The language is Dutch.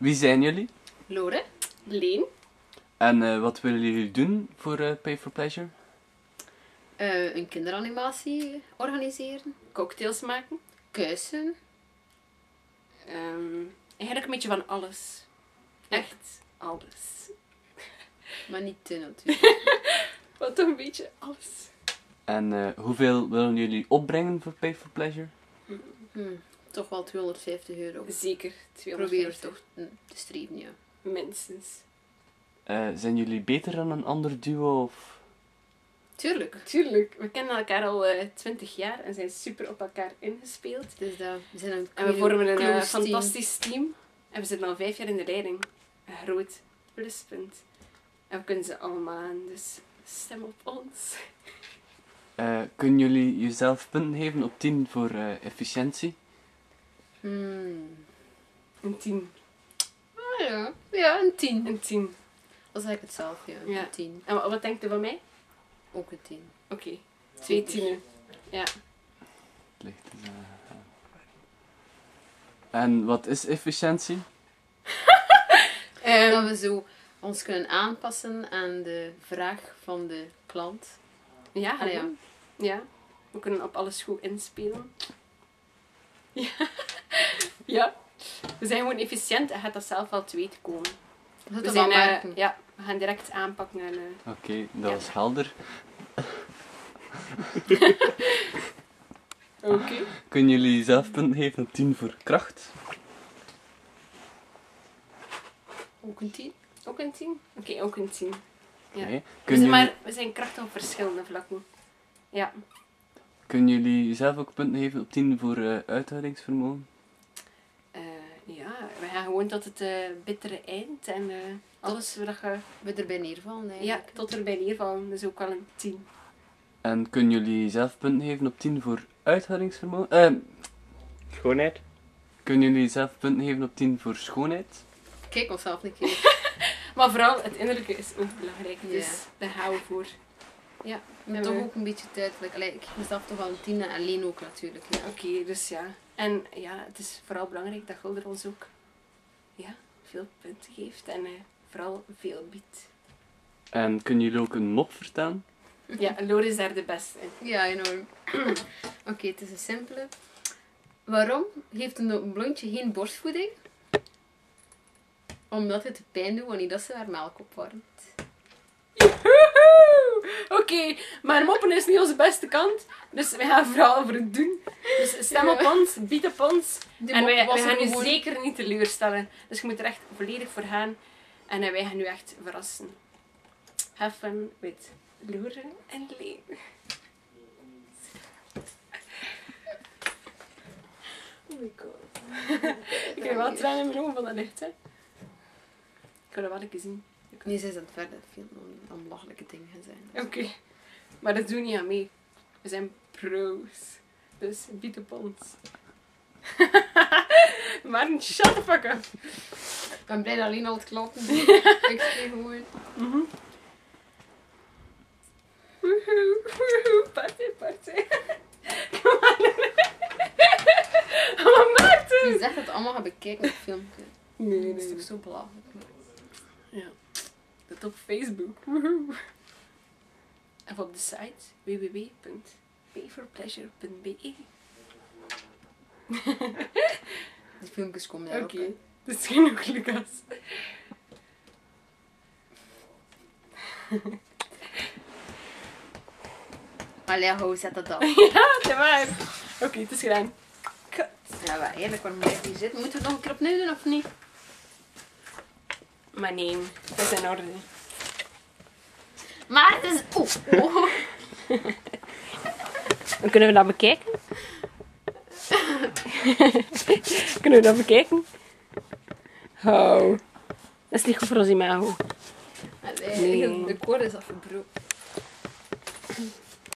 Wie zijn jullie? Lore? Leen. En eh, wat willen jullie doen voor eh, Pay for Pleasure? Eh, een kinderanimatie organiseren. Cocktails maken. Kuisen. Ehm, eigenlijk een beetje van alles. Echt alles. Maar niet te natuurlijk. Wat toch een beetje alles. En hoeveel willen jullie opbrengen voor Pay for Pleasure? Hm, toch wel 250 euro. Zeker. Probeer 250. toch hm, te streven, ja. Minstens. Eh, zijn jullie beter dan een ander duo? Of... Tuurlijk. Tuurlijk. We kennen elkaar al eh 20 jaar en zijn super op elkaar ingespeeld. Dus dat, we zijn een En we vormen een eh, team. fantastisch team. En we zitten al vijf jaar in de leiding. Een groot pluspunt. En we kunnen ze allemaal aan, dus stem op ons. Eh, kunnen jullie jezelf punten geven op 10 voor eh, efficiëntie? Hmm. Een tien. Ah, ja. ja, een 10. Een tien. Dat zeg ik het zelf, ja. Ja. Een 10. En wat, wat denkt u van mij? Ook een 10. Oké. Twee tienen. Ja. Ligt dus, eh, En wat is efficiëntie? Ehm, dat we zo ons kunnen aanpassen aan de vraag van de klant. ja, Allee, ja. ja. We kunnen op alles goed inspelen. Ja. ja. We zijn gewoon efficiënt en gaat dat zelf wel te weten komen. Dat We we zijn, eh, ja, we gaan direct aanpakken en... eh, Oké, dat Ja. is helder. Oké. Kunnen jullie jezelf punten geven op 10 voor kracht? Ook een 10. Ook een tien? Oké, ook een tien. Ja. Oké. We Kunnen, zijn, jullie, maar, we zijn krachtig op verschillende vlakken. Ja. kunnen jullie jezelf ook punten geven op 10 voor eh, uithoudingsvermogen? Ja, we gaan gewoon tot het eh, bittere eind. En eh, alles wat je... We erbij neervallen Ja, eigenlijk. tot erbij neervallen. Dus ook wel een tien. En kunnen jullie jezelf punten geven op 10 voor uithoudingsvermogen? Eh, Schoonheid. kunnen jullie jezelf punten geven op 10 voor schoonheid? Kijk onszelf een keer. Maar vooral het innerlijke is ook belangrijk. Dus Ja. daar gaan we voor. Ja. Maar toch ook een beetje. Allee, ik geef mezelf toch wel een 10 en alleen ook natuurlijk. Ja. Oké, dus ja. En ja, het is vooral belangrijk dat Gulder ons ook ja, veel punten geeft. En eh, vooral veel biedt. En kunnen jullie ook een mop vertellen? Ja, Lore is daar de beste in. Ja, enorm. Oké, het is een simpele. Waarom heeft een blondje geen borstvoeding? Omdat het pijn doet wanneer dat ze haar melk opwarmt. Joehoe! Oké, maar moppen is niet onze beste kant. Dus wij gaan vooral voor het doen. Dus stem op ons, bied op ons. Die en mop wij, was wij er gaan u gewoon- zeker niet teleurstellen. Dus je moet er echt volledig voor gaan. En eh, wij gaan u echt verrassen. Have fun with Loere en Leen. Oh my god. Ik heb wel tranen in mijn ogen van dat licht, hè. Ik wil dat wel eens zien. Nee, ze is aan het verder filmen om, om belachelijke dingen gaan zijn. Oké. Maar dat doen we niet aan mee. We zijn pro's. Dus bied op ons. maar shut the fuck up. Ik ben blij dat alleen al het klappen doet. Ik zie gewoon. Mhm. Woehoe, woehoe, party, party. Kom aan. Wat maakt Je het? zegt dat het allemaal gaat bekijken op filmpje. Nee, Dat is nee, toch zo belachelijk. Ja. Dat op Facebook. Woehoe. En op de site www.payforpleasure.be Die filmpjes komen Oké, daarop. hè. dat is genoeg, Lucas. Allee, hoe zet dat dan? Ja, dat waar. Oké, het is gedaan. Kut. Ja, maar eerlijk, waarom je zitten? Moeten we het nog een keer opnieuw doen of niet? Maar nee, dat is in orde. Maar het is... Oh. Dan kunnen we dat bekijken. kunnen we dat bekijken? Oh. Dat is niet goed voor ons imago. Allee, Nee. De koord is afgebroken.